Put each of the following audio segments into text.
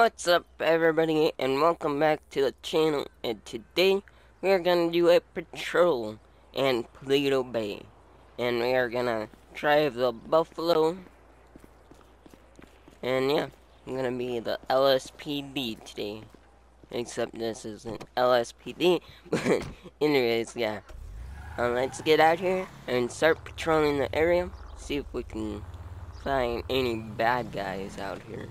What's up everybody and welcome back to the channel. And today we're gonna do a patrol in Paleto Bay. And we are gonna drive the Buffalo. And yeah I'm gonna be the LSPD today. Except this isn't LSPD but anyways yeah. Uh, let's get out here and start patrolling the area. See if we can find any bad guys out here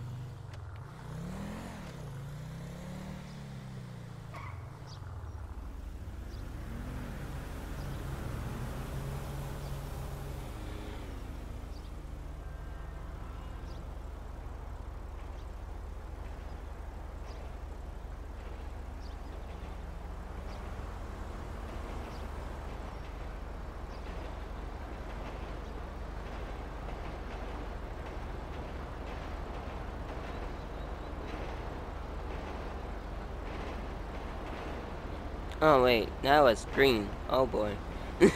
Oh wait, that was green. Oh boy.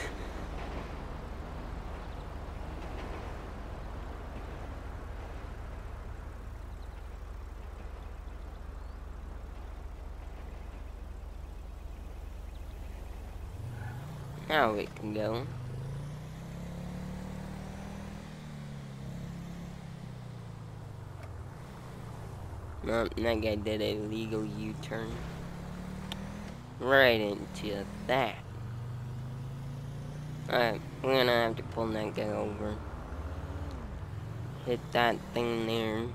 now we can go. No, that guy did a legal U-turn right into that. Alright, we're gonna have to pull that guy over. Hit that thing there.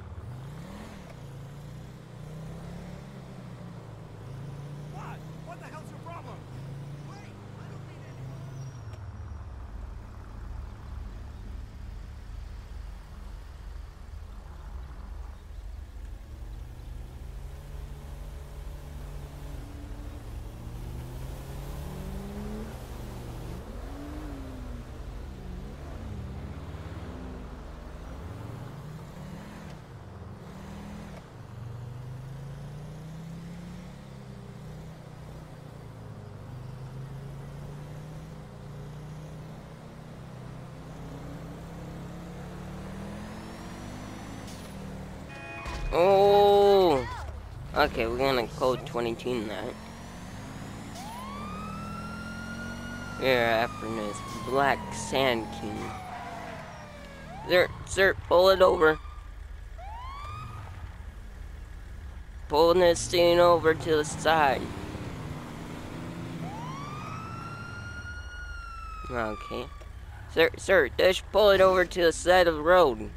Oh! Okay, we're gonna code 22 in that. Yeah, after this Black Sand King. Sir, sir, pull it over. Pulling this thing over to the side. Okay. Sir, sir, just pull it over to the side of the road.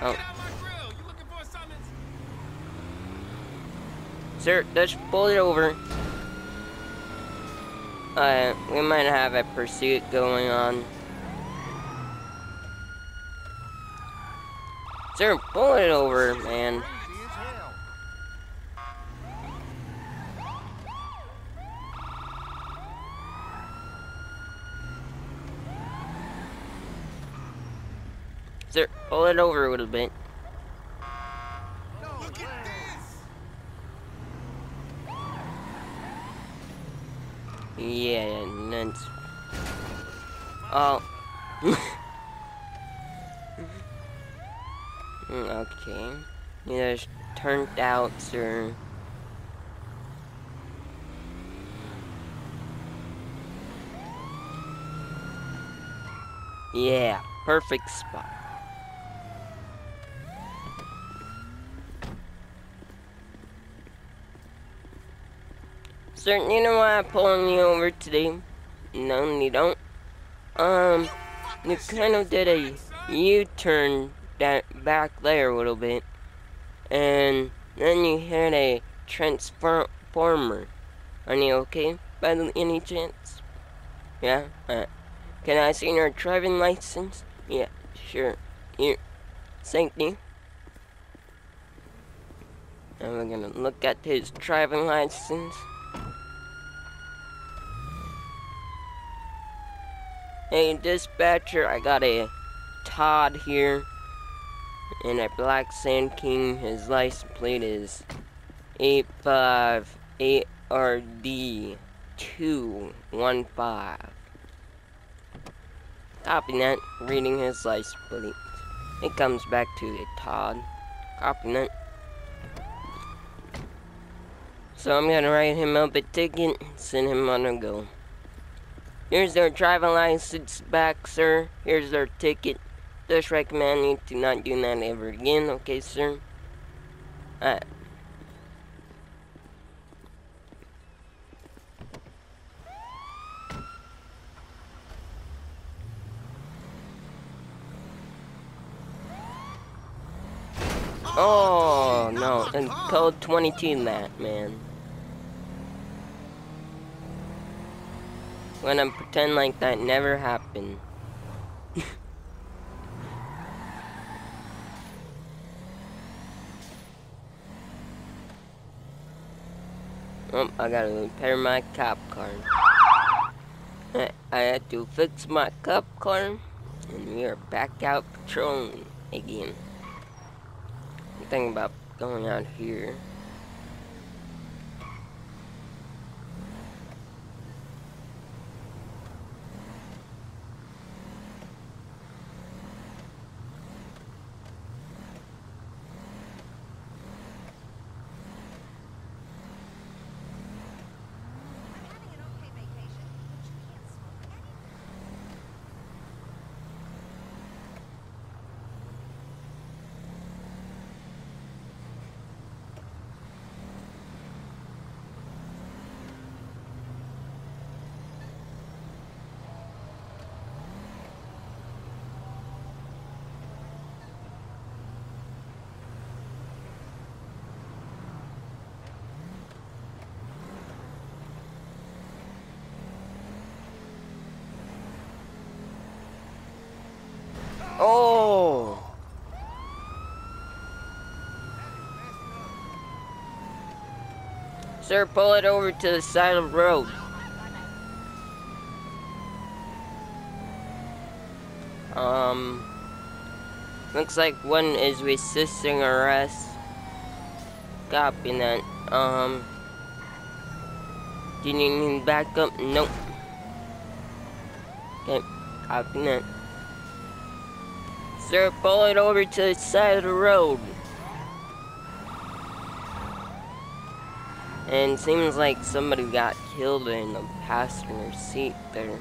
Oh. Get out my grill! You looking for a summons? Sir, just pull it over. Uh, we might have a pursuit going on. Sir, pull it over, man. Sir, pull it over a little bit. No Look at this! Yeah, and. Oh. Mm, okay. Yeah, it's turned out, sir. Yeah, perfect spot. You know why I'm pulling you over today? No, you don't. Um, you kind of did a U-turn that back there a little bit, and then you hit a transformer. Are you okay by any chance? Yeah. Uh, can I see your driving license? Yeah, sure. You, thank you. And we're gonna look at his driving license. Hey, dispatcher, I got a Todd here. And a Black Sand King. His license plate is 858RD215. Copy that, reading his license plate. It comes back to a Todd. Copy that. So I'm gonna write him up a ticket, send him on a go. Here's their driving license back, sir. Here's their ticket. Just recommend you to not do that ever again, okay, sir? Alright. Oh, no. And code 22 that, man. When I pretend like that never happened. oh, I gotta repair my cop car. I, I had to fix my cop car, and we are back out patrolling again. I'm thinking about going out here. Sir, pull it over to the side of the road. Um, looks like one is resisting arrest. Copy that. Um, do you need backup? Nope. Okay, copy that. Sir, pull it over to the side of the road. And seems like somebody got killed in the passenger seat there.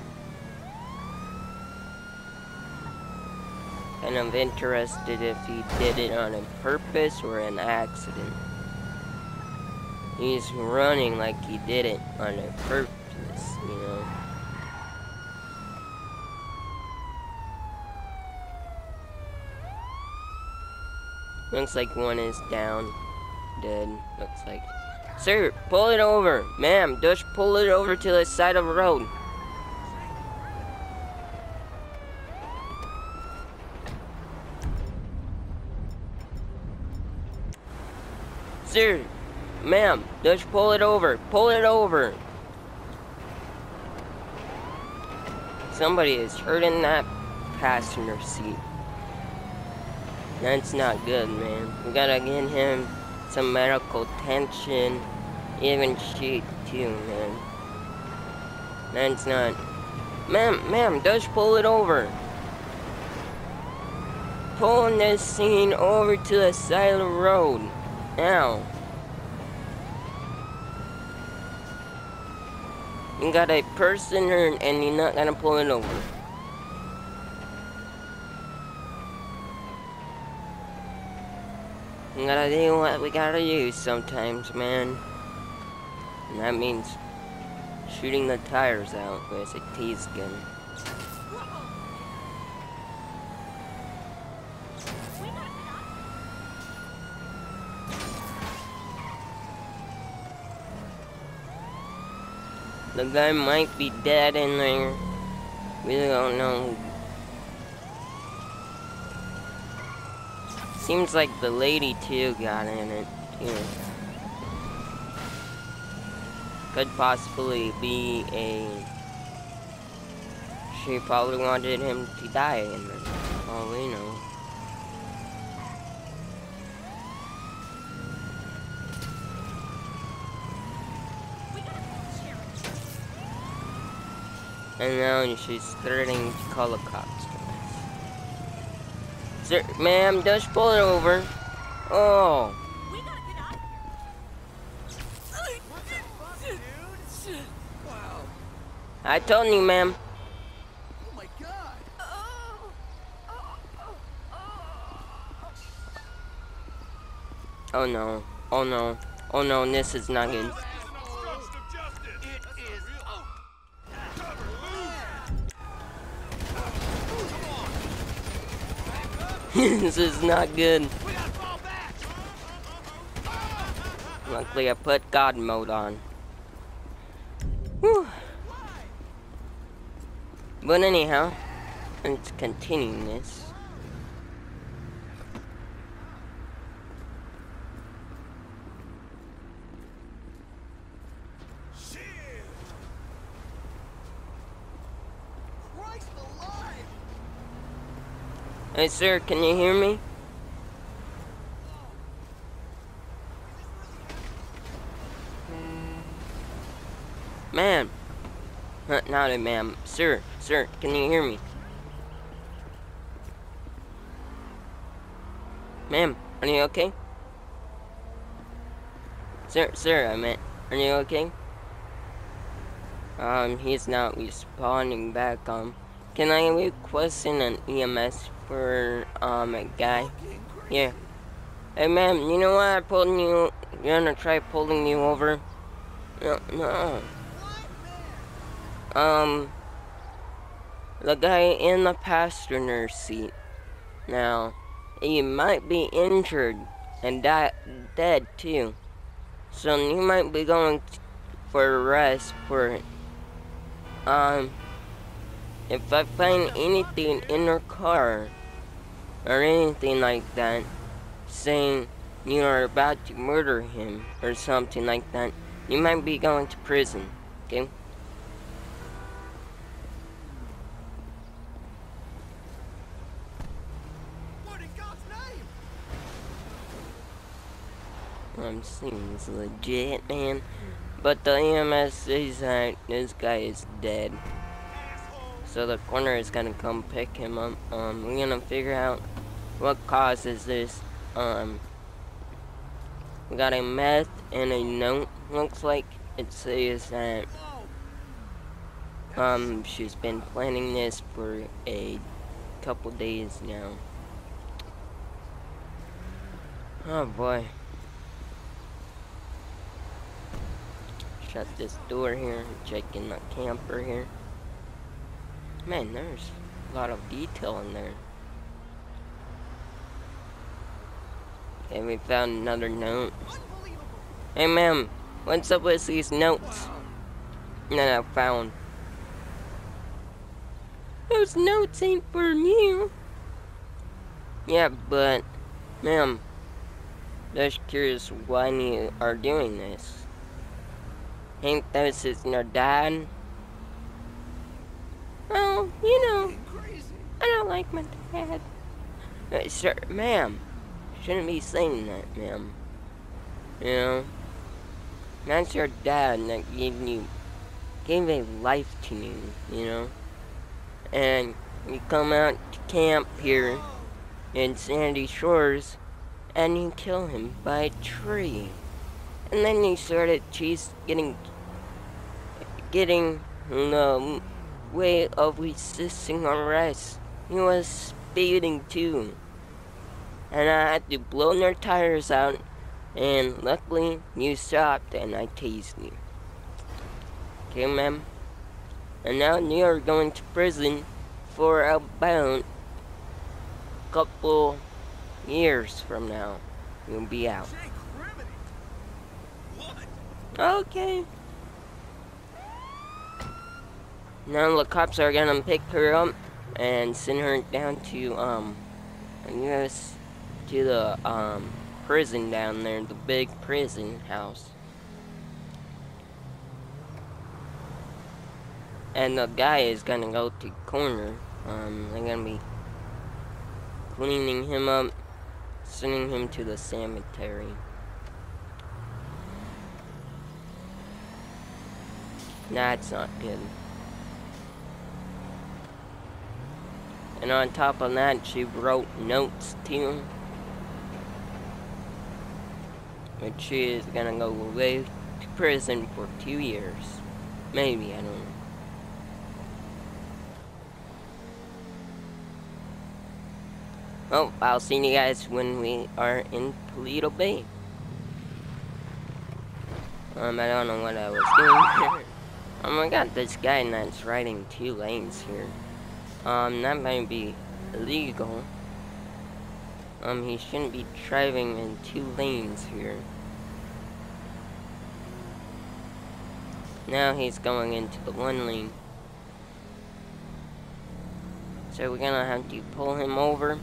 And I'm interested if he did it on a purpose or an accident. He's running like he did it on a purpose, you know. Looks like one is down. Dead. Looks like. Sir, pull it over. Ma'am, just pull it over to the side of the road. Sir, ma'am, just pull it over. Pull it over. Somebody is hurting that passenger seat. That's not good, man. We gotta get him some medical attention. Even she too, man. That's not. Ma'am, ma'am, just pull it over. Pulling this scene over to the side of the road. Now. You got a person and you're not gonna pull it over. We gotta do what we gotta do sometimes, man. And that means shooting the tires out with a tease gun. The guy might be dead in there. We don't know. Seems like the lady too got in it too. Could possibly be a. She probably wanted him to die in there. All we know. And now she's threatening to call to us. Sir, ma'am, just pull it over. Oh. Fuck, wow. I told you, ma'am. Oh my god. Oh. Oh. oh no. Oh no. Oh no, this is not good. This is not good. Luckily I put God mode on. Whew. But anyhow, let's continue this. Hey sir, can you hear me? Ma'am. Not a ma'am. Sir, sir, can you hear me? Ma'am, are you okay? Sir, sir, I meant, are you okay? Um, he's not responding back, um, can I request an EMS for, um, a guy? Yeah. Hey, ma'am, you know what? I pulled you, you're gonna try pulling you over? No, no. Um, the guy in the passenger seat. Now, he might be injured and die dead too. So you might be going for arrest for um if I find anything in her car or anything like that saying you are about to murder him or something like that, you might be going to prison. Okay? What in God's name? I'm seems legit, man. But the EMS says that this guy is dead. So the coroner is gonna come pick him up. Um, we're gonna figure out what causes this. Um, we got a meth and a note. Looks like it says that um she's been planning this for a couple days now. Oh boy. Shut this door here. Check in the camper here. Man, there's a lot of detail in there. Okay, we found another note. Hey, ma'am, what's up with these notes that I found? Those notes ain't for you. Yeah, but, ma'am, just curious why you are doing this. Ain't this is your dad? You know, I don't like my dad. Uh, sir, ma'am, shouldn't be saying that, ma'am. You know, that's your dad that gave you, gave a life to you, you know. And you come out to camp here in Sandy Shores, and you kill him by a tree. And then you started chase getting, getting the way of resisting arrest. He was speeding too. And I had to blow their tires out, and luckily you stopped and I tased you. Okay, ma'am? And now you are going to prison for about a couple years from now. You'll be out. Jake Criminy! What? Okay. Now the cops are gonna pick her up and send her down to um I guess to the um prison down there, the big prison house. And the guy is gonna go to coroner. Um they're gonna be cleaning him up, sending him to the cemetery. That's not good. And on top of that, she wrote notes to him. Which she is gonna go away to prison for two years. Maybe, I don't know. Well, I'll see you guys when we are in Paleto Bay. Um, I don't know what I was doing. oh my god, this guy and that's riding two lanes here. Um, that might be illegal. Um, he shouldn't be driving in two lanes here. Now he's going into the one lane. So we're gonna have to pull him over.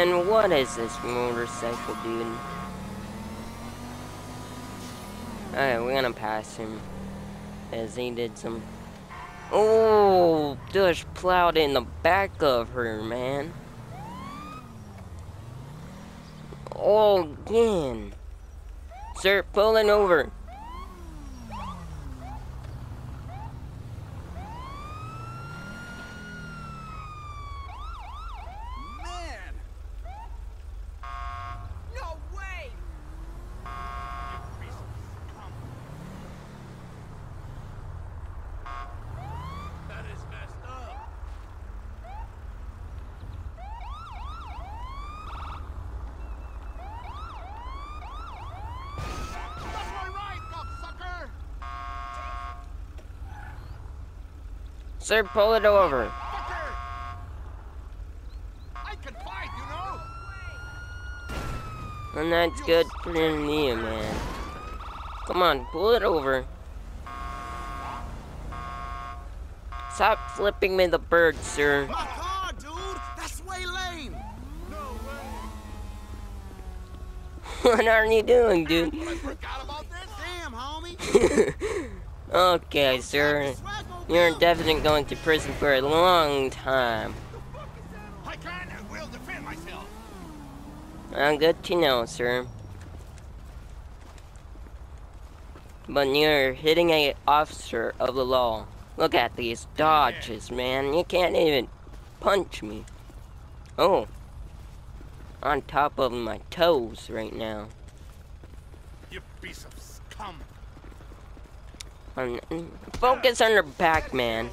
And what is this motorcycle dude? Alright, we're gonna pass him. As he did some... Oh, just plowed in the back of her, man. Oh, again. Sir, pulling over. Man! No way! You piece of scum. That is messed up. That's my right, cocksucker! Sir, pull it over. I can fight, you know? And that's good for you, man. Come on, pull it over. Stop flipping me the bird, sir. My car, dude! That's way lane! No way! what are you doing, dude? I forgot about this? Damn, homie! okay, sir. You're definitely going to prison for a long time. I can and will defend myself! Uh, good to know, sir. But you're hitting a officer of the law. Look at these dodges, man. You can't even punch me. Oh. On top of my toes right now. You piece of! Focus on your back, man.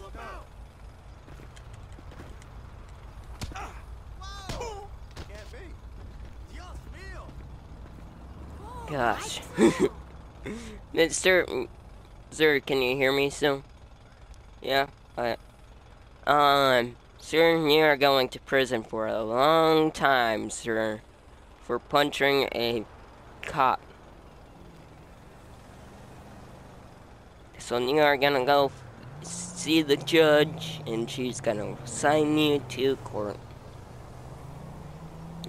Gosh. Mr. Sir, can you hear me still? Yeah? Alright. Um, sir, you are going to prison for a long time, sir. For punching a cop. So you are gonna go see the judge, and she's gonna sign you to court.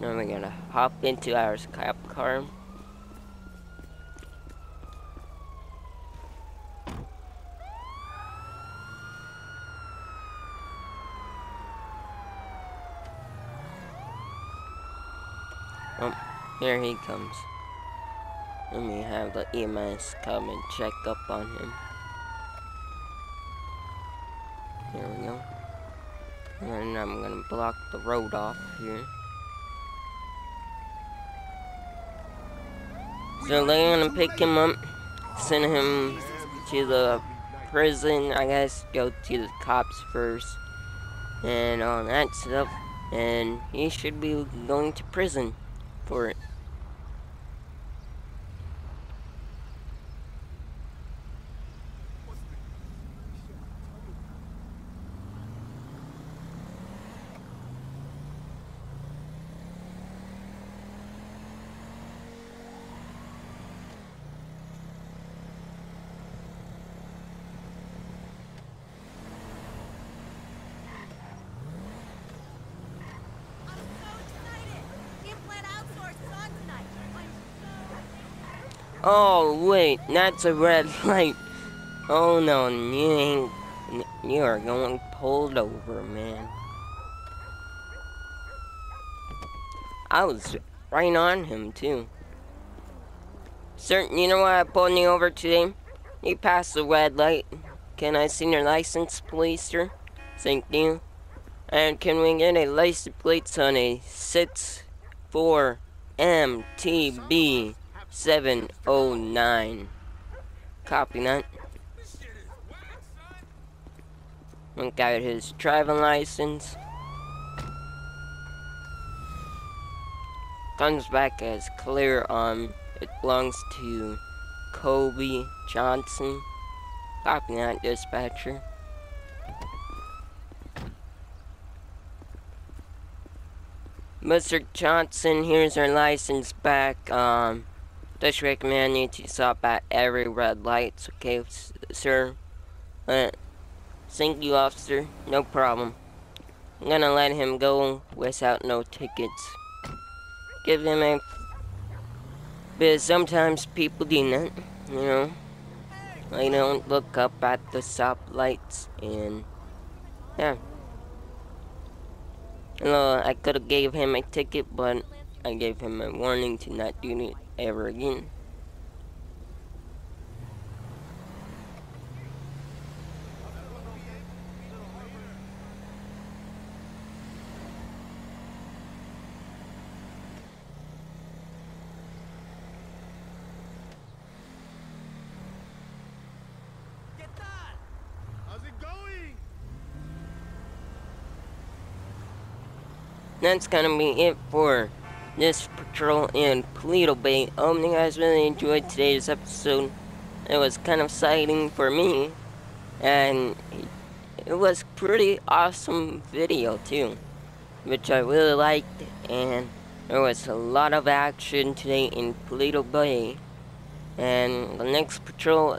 Now we're gonna hop into our cop car. Oh, here he comes. Let me have the EMS come and check up on him. Here we go. And I'm gonna block the road off here. So they're gonna pick him up, send him to the prison, I guess, go to the cops first, and all that stuff, and he should be going to prison for it. I'm so excited. Implant Outsource is on tonight. I'm so Oh wait, that's a red light. Oh no, you ain't. You are going pulled over, man. I was right on him too. Sir, you know why I pulled you over today? You passed the red light. Can I see your license, please, sir? Thank you. And can we get a license plate on a 64 MTB 709? Copy that. One got his driving license. Comes back as clear on it belongs to Kobe Johnson. Copy that, dispatcher. Mr. Johnson, here's our license back. Um, just recommend you to stop at every red light, okay, sir? Uh, thank you, officer. No problem. I'm gonna let him go without no tickets. Give him a... But sometimes people do that, you know? They don't look up at the stop lights and... Yeah. Well, I could have gave him a ticket, but I gave him a warning to not do it ever again. That's gonna be it for this patrol in Paleto Bay. I hope you guys really enjoyed today's episode. It was kind of exciting for me, and it was pretty awesome video too, which I really liked. And there was a lot of action today in Paleto Bay. And the next patrol,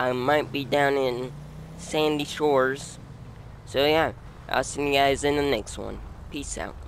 I might be down in Sandy Shores. So yeah, I'll see you guys in the next one. Peace out.